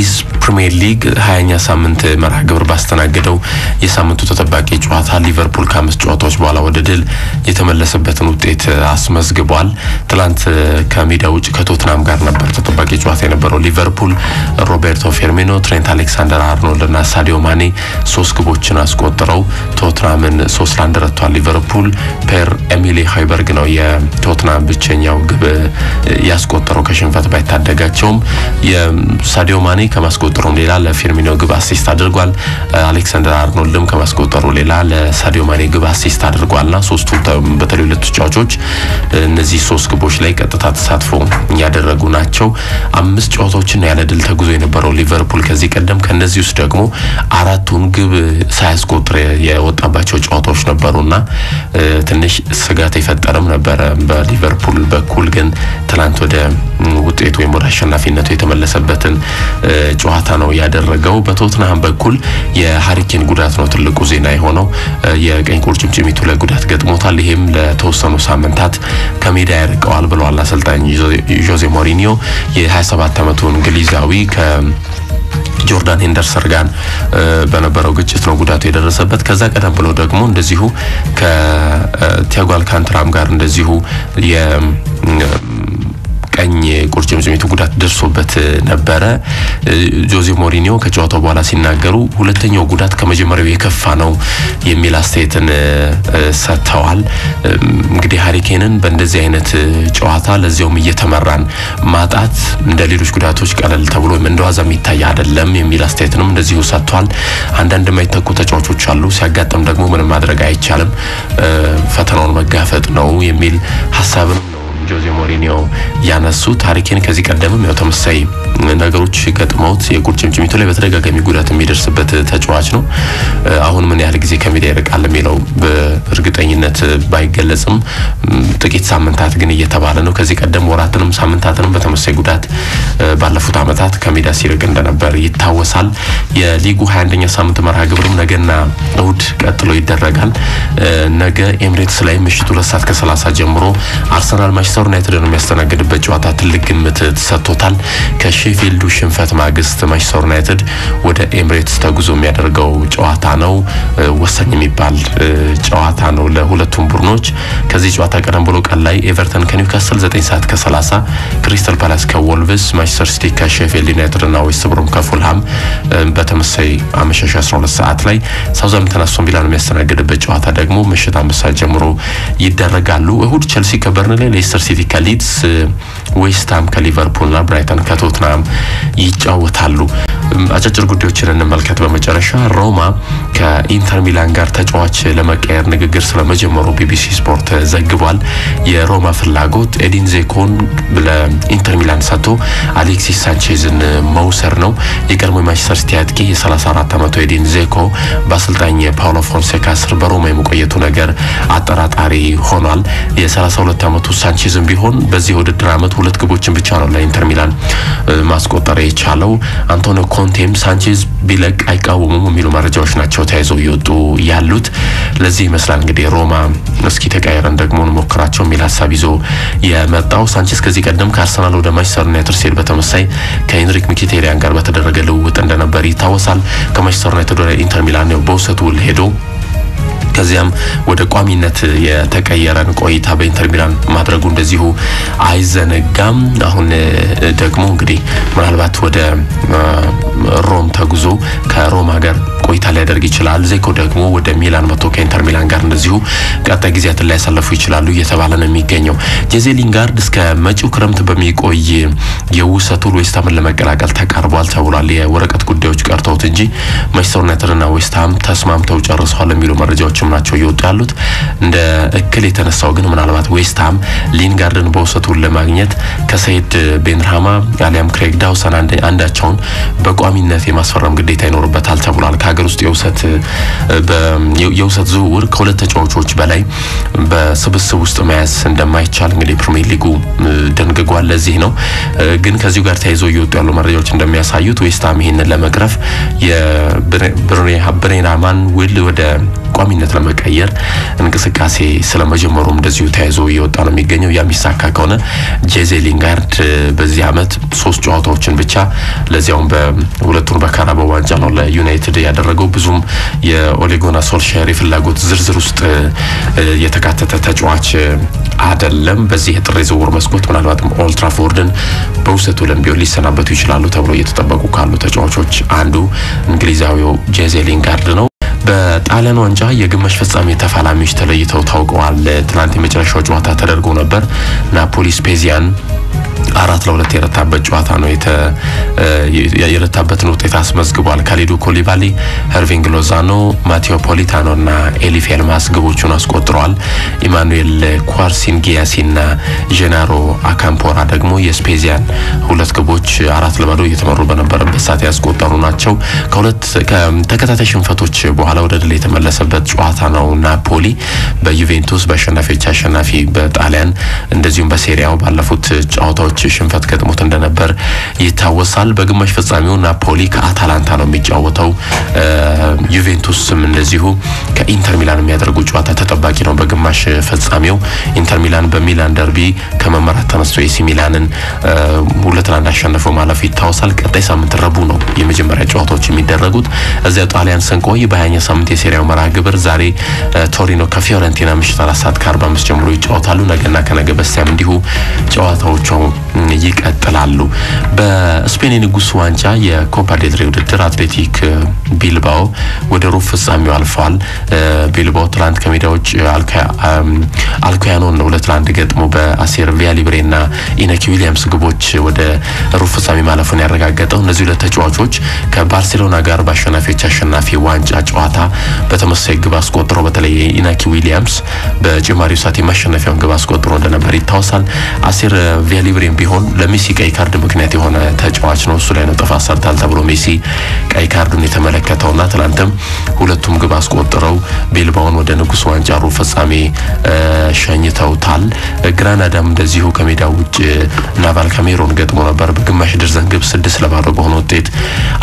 የእንግሊዝ ፕሪምየር ሊግ ሀያኛ ሳምንት መርሃ ግብር ባስተናገደው የሳምንቱ ተጠባቂ ጨዋታ ሊቨርፑል ከአምስት ጨዋታዎች በኋላ ወደ ድል የተመለሰበትን ውጤት አስመዝግቧል። ትላንት ከሜዳ ውጭ ከቶትናም ጋር ነበር ተጠባቂ ጨዋታ የነበረው። ሊቨርፑል ሮቤርቶ ፌርሚኖ፣ ትሬንት አሌክሳንደር አርኖልድ እና ሳዲዮ ማኔ ሶስት ግቦችን አስቆጥረው ቶትናምን ሶስት ለአንድ ረቷል። ሊቨርፑል ፔር ኤሚሊ ሃይበርግ ነው የቶትናም ብቸኛው ግብ ያስቆጠረው ከሽንፈት ባይታደጋቸውም የሳዲዮ ማኔ ከማስቆጠሩም ሌላ ለፊርሚኖ ግብ assist አድርጓል። አሌክሳንደር አርኖልድም ከማስቆጠሩ ሌላ ለሳዲዮ ማኔ ግብ assist አድርጓልና ሶስቱ በተለይ ሁለቱ ተጫዋቾች እነዚህ ሶስት ግቦች ላይ ቀጥታ ተሳትፎ ያደረጉ ናቸው። አምስት ጨዋታዎችን ያለ ድል ተጉዞ የነበረው ሊቨርፑል ከዚህ ቀደም ከነዚህ ውስጥ ደግሞ አራቱን ግብ ሳያስቆጥር የወጣባቸው ጨዋታዎች ነበሩና ትንሽ ስጋት የፈጠረም ነበረ በሊቨርፑል በኩል ግን ትላንት ወደ ውጤቱ ወይም ወደ አሸናፊነቱ የተመለሰበትን ጨዋታ ነው ያደረገው። በቶትናም በኩል የሀሪኬን ጉዳት ነው ትልቁ ዜና የሆነው። የቀኝ ቁርጭምጭሚቱ ላይ ጉዳት ገጥሞታል። ይሄም ለተወሰኑ ሳምንታት ከሜዳ ያርቀዋል ብለዋል አሰልጣኝ ጆዜ ሞሪኒዮ። የ27 ዓመቱ እንግሊዛዊ ከ ጆርዳን ሄንደርሰን ጋር በነበረው ግጭት ነው ጉዳቱ የደረሰበት። ከዛ ቀደም ብሎ ደግሞ እንደዚሁ ከቲያጎ አልካንትራም ጋር እንደዚሁ ቀኝ ቁርጭምጭሚቱ ጉዳት ደርሶበት ነበረ። ጆዜ ሞሪኒዮ ከጨዋታው በኋላ ሲናገሩ ሁለተኛው ጉዳት ከመጀመሪያው የከፋ ነው የሚል አስተያየትን ሰጥተዋል። እንግዲህ ሀሪኬንን በእንደዚህ አይነት ጨዋታ ለዚያውም እየተመራን ማጣት እንደ ሌሎች ጉዳቶች ቀለል ተብሎ እንደ ዋዛ የሚታይ አይደለም የሚል አስተያየትንም እንደዚሁ ሰጥቷል። አንዳንድ የማይተኩ ተጫዋቾች አሉ፣ ሲያጋጥም ደግሞ ምንም ማድረግ አይቻልም፣ ፈተናውን መጋፈጥ ነው የሚል ሀሳብንም ጆዜ ሞሪኒዮ ያነሱት ሀሪኬን ከዚህ ቀደምም ያው ተመሳይ ነገሮች ገጥመውት የቁርጭምጭሚቱ ላይ በተደጋጋሚ ጉዳት የሚደርስበት ተጫዋች ነው። አሁን ምን ያህል ጊዜ ከሜዳ ይርቃል የሚለው በእርግጠኝነት ባይገለጽም ጥቂት ሳምንታት ግን እየተባለ ነው። ከዚህ ቀደም ወራትንም ሳምንታትንም በተመሳይ ጉዳት ባለፉት ዓመታት ከሜዳ ሲርቅ እንደነበር ይታወሳል። የሊጉ 21ኛ ሳምንት መርሃ ግብርም ነገና እሁድ ቀጥሎ ይደረጋል። ነገ ኤምሬትስ ላይ ምሽቱ ሁለት ሰዓት ከ30 ጀምሮ አርሰናል ማንቸስተር ዩናይትድን የሚያስተናግድበት ጨዋታ ትልቅ ግምት ተሰጥቶታል። ከሼፊልዱ ሽንፈት ማግስት ማንቸስተር ዩናይትድ ወደ ኤምሬትስ ተጉዞ የሚያደርገው ጨዋታ ነው። ወሳኝ የሚባል ጨዋታ ነው ለሁለቱም ቡድኖች። ከዚህ ጨዋታ ቀደም ብሎ ቀን ላይ ኤቨርተን ከኒውካስል 9 ሰዓት ከ30፣ ክሪስታል ፓላስ ከወልቭስ፣ ማንቸስተር ሲቲ ከሼፊልድ ዩናይትድ እና ዌስት ብሮም ከፉልሃም በተመሳሳይ አመሻሽ 12 ሰዓት ላይ ሳውዛምፕተን አስቶን ቪላን የሚያስተናግድበት ጨዋታ ደግሞ ምሽት አምስት ሰዓት ጀምሮ ይደረጋሉ። እሁድ ቸልሲ ከበርንሌይ፣ ሌስተር ሲቲ ከሊድስ፣ ዌስትሃም ከሊቨርፑልና ብራይተን ከቶትናም ይጫወታሉ። አጫጭር ጉዳዮችን እንመልከት። በመጨረሻ ሮማ ከኢንተር ሚላን ጋር ተጫዋች ለመቀየር ንግግር ስለመጀመሩ ቢቢሲ ስፖርት ዘግቧል። የሮማ ፍላጎት ኤዲን ዜኮን ለኢንተር ሚላን ሰጥቶ አሌክሲስ ሳንቼዝን መውሰድ ነው። የቀድሞ የማንቸስተር ሲቲ አጥቂ የ34 ዓመቱ ኤዲን ዜኮ በአሰልጣኝ ፓውሎ ፎንሴካ ስር በሮማ የመቆየቱ ነገር አጠራጣሪ ሆኗል። የ32 ዓመቱ ሳንቼዝም ቢሆን በዚህ የውድድር ዓመት ሁለት ግቦችን ብቻ ነው ለኢንተር ሚላን ማስቆጠር የቻለው። አንቶኒዮ ኮንቴም ሳንቼዝ ቢለቅ አይቃወሙም የሚሉ መረጃዎች ናቸው ተያይዘው እየወጡ ያሉት። ለዚህ ይመስላል እንግዲህ ሮማ እስኪ ተቀያይረን ደግሞ እንሞክራቸው የሚል ሀሳብ ይዞ የመጣው። ሳንቼዝ ከዚህ ቀደም ከአርሰናል ወደ ማንቸስተር ዩናይትድ ሲሄድ በተመሳሳይ ከሄንሪክ ሚኪቴሪያን ጋር በተደረገ ልውውጥ እንደነበር ይታወሳል። ከማንቸስተር ዩናይትድ ወደ ኢንተር ሚላን በውሰት ውል ሄዶ ከዚያም ወደ ቋሚነት የተቀየረን ቆይታ በኢንተር ሚላን ማድረጉ እንደዚሁ አይዘነጋም። አሁን ደግሞ እንግዲህ ምናልባት ወደ ሮም ተጉዞ ከሮማ ጋር ቆይታ ሊያደርግ ይችላል። ዜኮ ደግሞ ወደ ሚላን መጥቶ እንደዚሁ ቀጣይ ጊዜያትን ላይ ያሳለፉ ይችላሉ እየተባለ ነው የሚገኘው። ጄዜ ሊንጋርድ እስከ መጪው ክረምት በሚቆይ የውሰት ውል ዌስትሃምን ለመቀላቀል ተቃርቧል ተብሏል። የወረቀት ጉዳዮች ቀርተውት እንጂ ማንቸስተር ዩናይትድና ዌስትሃም ተስማምተው ጨርሰዋል የሚሉ መረጃዎችም ናቸው እየወጡ ያሉት። እንደ እክል የተነሳው ግን ምናልባት ዌስትሃም ሊንጋርድን በውሰት ለማግኘት ከሰይድ ቤንራማ አሊያም ክሬግ ዳውሰን አንዳቸውን በቋሚነት የማስፈረም ግዴታ ይኖርበታል ተብሏል። ከሀገር ውስጥ የውሰት የውሰት ዝውውር ከሁለት ተጫዋቾች በላይ በስብስብ ውስጥ መያዝ እንደማይቻል እንግዲህ ፕሪሚየር ሊጉ ደንግጓል። ለዚህ ነው ግን ከዚሁ ጋር ተያይዞ እየወጡ ያሉ መረጃዎች እንደሚያሳዩት ዌስትሃም ይህንን ለመቅረፍ የቤንራማን ውል ወደ በቋሚነት ለመቀየር እንቅስቃሴ ስለመጀመሩም እንደዚሁ ተያይዞ እየወጣ ነው የሚገኘው። የሚሳካ ከሆነ ጄዜ ሊንጋርድ በዚህ አመት ሶስት ጨዋታዎችን ብቻ ለዚያውም በሁለቱን በካራባኦ ዋንጫ ነው ለዩናይትድ ያደረገው። ብዙም የኦሌ ጉናር ሶልሻየር የፍላጎት ዝርዝር ውስጥ የተካተተ ተጫዋች አይደለም። በዚህ የጥር የዝውውር መስኮት ምናልባትም ኦልድትራፎርድን በውሰት ውልም ቢሆን ሊሰናበቱ ይችላሉ ተብሎ እየተጠበቁ ካሉ ተጫዋቾች አንዱ እንግሊዛዊው ጄዜ ሊንጋርድ ነው። በጣሊያን ዋንጫ የግማሽ ፍጻሜ ተፋላሚዎች ተለይተው ታውቀዋል። ትናንት የመጨረሻው ጨዋታ ተደርጎ ነበር። ናፖሊ ስፔዚያን አራት ለሁለት የረታበት ጨዋታ ነው። የረታበትን ውጤት አስመዝግቧል። ካሊዱ ኩሊባሊ፣ ሄርቪንግ ሎዛኖ፣ ማቴዎ ፖሊታኖ እና ኤሊፍ ኤልማስ ግቦቹን አስቆጥረዋል። ኢማኑኤል ኳርሲንጊያሲ እና ጄናሮ አካምፖራ ደግሞ የስፔዚያን ሁለት ግቦች አራት ለባዶ እየተመሩ በነበረበት ሰዓት ያስቆጠሩ ናቸው። ከሁለት ተከታታይ ሽንፈቶች በኋላ ወደ ድል የተመለሰበት ጨዋታ ነው። ናፖሊ በዩቬንቱስ በአሸናፊዎች አሸናፊ በጣሊያን እንደዚሁም በሴሪያው ባለፉት ጨዋታዎች ሽንፈት ገጥሞት እንደነበር ይታወሳል። በግማሽ ፍጻሜው ናፖሊ ከአታላንታ ነው የሚጫወተው። ዩቬንቱስም እንደዚሁ ከኢንተር ሚላን የሚያደርጉ ጨዋታ ተጠባቂ ነው። በግማሽ ፍጻሜው ኢንተር ሚላን በሚላን ደርቢ ከመመራት ተነስቶ ኤሲ ሚላንን ሁለት ለአንድ አሸንፈው ማለፉ ይታወሳል። ቀጣይ ሳምንት ረቡዕ ነው የመጀመሪያ ጨዋታዎች የሚደረጉት። እዚያ ጣሊያን ስንቆይ በሀያኛ ሳምንት የሴሪያው መርሃ ግብር ዛሬ ቶሪኖ ከፊዮረንቲና ምሽት አራት ሰዓት ከአርባ አምስት ጀምሮ ይጫወታሉ። ነገና ከነገ በስቲያም እንዲሁ ጨዋታዎቹ ይቀጥላሉ። በስፔን የንጉስ ዋንጫ የኮፓ ዴል ሬ ውድድር አትሌቲክ ቢልባኦ ወደ ሩብ ፍጻሜው አልፈዋል። ቢልባኦ ትላንት ከሜዳ ውጭ አልኮያኖን ሁለት ለአንድ ገጥሞ በአሴር ቪያሊብሬ እና ኢናኪ ዊሊያምስ ግቦች ወደ ሩብ ፍጻሜ ማለፉን ያረጋገጠው እነዚህ ሁለት ተጫዋቾች ከባርሴሎና ጋር በአሸናፊዎች አሸናፊ ዋንጫ ጨዋታ በተመሳሳይ ግብ አስቆጥረው በተለይ ኢናኪ ዊሊያምስ በጭማሪው ሰዓት የማሸነፊያውን ግብ አስቆጥሮ እንደነበር ይታወሳል። አሴር ቪያሊብሬም ቢሆን ለሜሲ ቀይ ካርድ ምክንያት የሆነ ተጫዋች ነው። እሱ ላይ ነው ጥፋት ሰርቷል ተብሎ ሜሲ ቀይ ካርዱን የተመለከተውና ትናንትም ሁለቱም ግብ አስቆጥረው ቤልባውን ወደ ንጉስ ዋንጫ ሩብ ፍጻሜ ሸኝተውታል። ግራናዳም እንደዚሁ ከሜዳ ውጭ ናቫል ካሜሮን ገጥሞ ነበር። በግማሽ ድርዘን ግብ ስድስት ለባዶ በሆነ ውጤት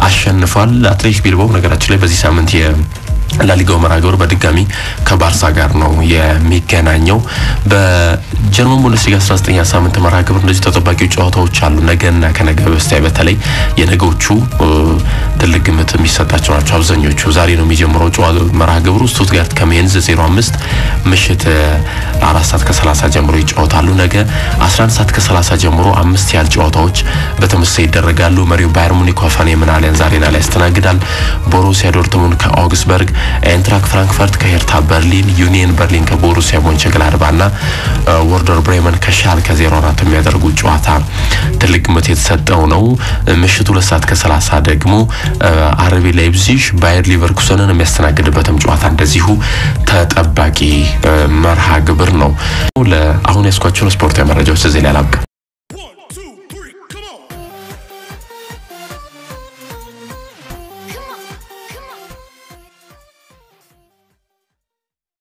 አሸንፏል። አትሌቲክ ቢልባው ነገራችን ላይ በዚህ ሳምንት ላሊጋው መርሃ በድጋሚ ከባርሳ ጋር ነው የሚገናኘው። በጀርመን ቡንደስሊጋ 19ኛ ሳምንት መርሃ ግብር እንደዚህ ተጠባቂ ጨዋታዎች አሉ። ነገና ከነገ በስቲያ በተለይ የነገዎቹ ትልቅ ግምት የሚሰጣቸው ናቸው። አብዛኞቹ ዛሬ ነው የሚጀምረው መርሃ ግብሩ። ስቱትጋርት ከሜንዝ 05 ምሽት አራት ሰዓት ከ30 ጀምሮ ይጫወታሉ። ነገ 11 ሰዓት ከ30 ጀምሮ አምስት ያህል ጨዋታዎች በተመሳሳይ ይደረጋሉ። መሪው ባየርን ሙኒክ ሆፈንሄምን አሊያንዝ አሬና ላይ ያስተናግዳል። ቦሩሲያ ዶርትሙንድ ከአውግስበርግ ኤንትራክ ፍራንክፈርት ከሄርታ በርሊን፣ ዩኒየን በርሊን ከቦሩሲያ ሞንቸግላድባ እና ወርደር ብሬመን ከሻልከ 04 የሚያደርጉት ጨዋታ ትልቅ ግምት የተሰጠው ነው። ምሽቱ ሁለት ሰዓት ከ30 ደግሞ አርቢ ላይፕዚግ ባየር ሊቨርኩሰንን የሚያስተናግድበትም ጨዋታ እንደዚሁ ተጠባቂ መርሃ ግብር ነው። ለአሁን ያስኳቸውን ስፖርታዊ መረጃዎች እዚህ ላይ አላብቃ።